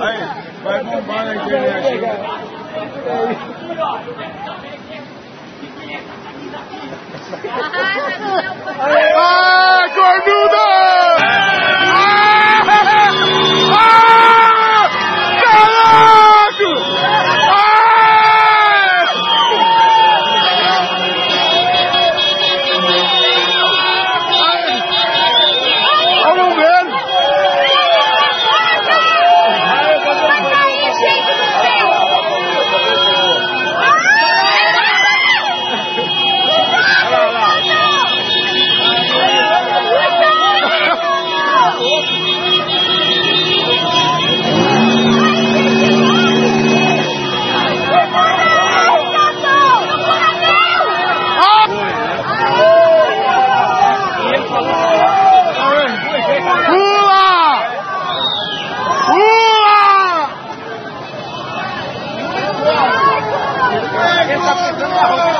Aí, vai bombar na internet. Ai, tá pegando a roupa.